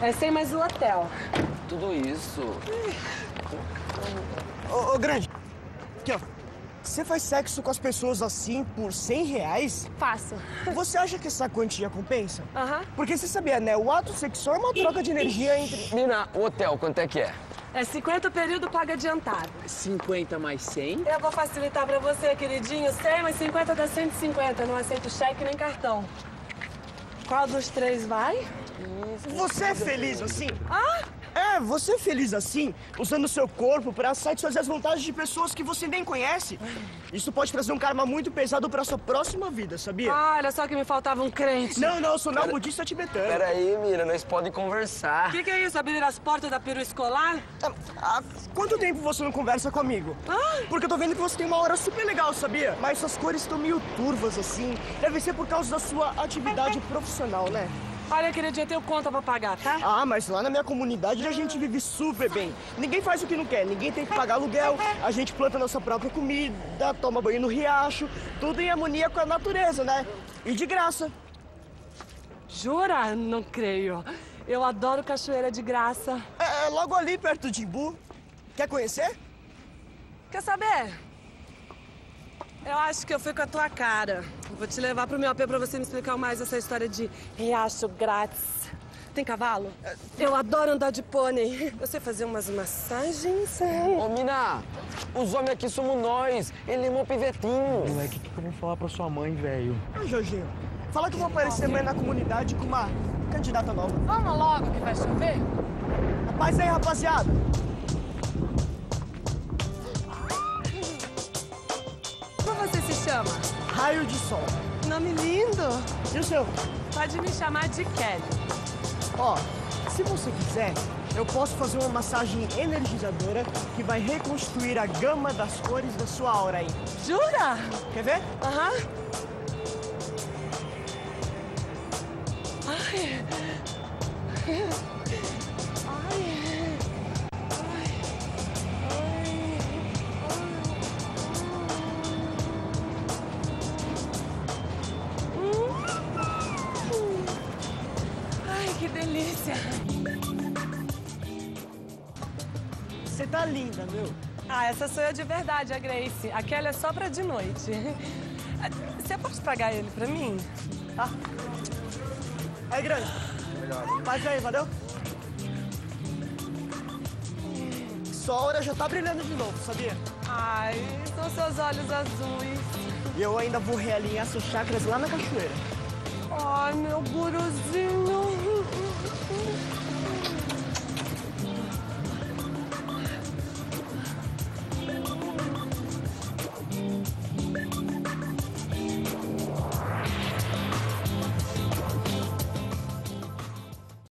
É sem mais o hotel. Tudo isso. Ô, ô, Grande, aqui, ó. Você faz sexo com as pessoas assim por 100 reais? Faço. Você acha que essa quantia compensa? Aham. Porque você sabia, né? O ato sexual é uma troca de energia entre... Mina, o hotel, quanto é que é? É 50 período paga adiantado. 50 mais 100? Eu vou facilitar pra você, queridinho. 100 mais 50 dá 150. Não aceito cheque nem cartão. Qual dos três vai? Você é feliz assim? Ah! É, você é feliz assim, usando o seu corpo pra satisfazer as vontades de pessoas que você nem conhece. Isso pode trazer um karma muito pesado pra sua próxima vida, sabia? Ah, olha só que me faltava um crente. Não, não, eu sou não budista tibetano. Pera aí, Mira, nós podemos conversar. O que, que é isso? Abrir as portas da peru escolar? Ah, Há quanto tempo você não conversa comigo? Ah! Porque eu tô vendo que você tem uma hora super legal, sabia? Mas suas cores estão meio turvas assim. Deve ser por causa da sua atividade profissional, né? Olha, queridinho, eu tenho conta pra pagar, tá? Ah, mas lá na minha comunidade a gente vive super bem. Ninguém faz o que não quer, ninguém tem que pagar aluguel, a gente planta nossa própria comida, toma banho no riacho, tudo em harmonia com a natureza, né? E de graça. Jura? Não creio. Eu adoro cachoeira de graça. É, é logo ali perto de Imbu. Quer conhecer? Quer saber? Eu acho que eu fui com a tua cara. Vou te levar pro meu AP pra você me explicar mais essa história de riacho grátis. Tem cavalo? Eu adoro andar de pônei. Eu sei fazer umas massagens. Ô, Mina, os homens aqui somos nós. Ele é meu pivetinho. Moleque, o que, que eu vou falar pra sua mãe, velho? Ô, Jorginho, fala que eu vou aparecer amanhã na comunidade com uma candidata nova. Vamos logo que vai chover? Mas aí, rapaziada, raio de sol. Nome lindo. E o seu? Pode me chamar de Kelly. Ó, se você quiser, eu posso fazer uma massagem energizadora que vai reconstruir a gama das cores da sua aura aí. Jura? Quer ver? Aham. Ai. Ai. Delícia! Você tá linda, meu. Ah, essa sou eu de verdade, a Grace. Aquela é só pra de noite. Você pode pagar ele pra mim? Tá? Aí, grande. Faz aí, valeu? Sua aura já tá brilhando de novo, sabia? Ai, são seus olhos azuis. E eu ainda vou realinhar seus chakras lá na cachoeira. Ai, meu guruzinho.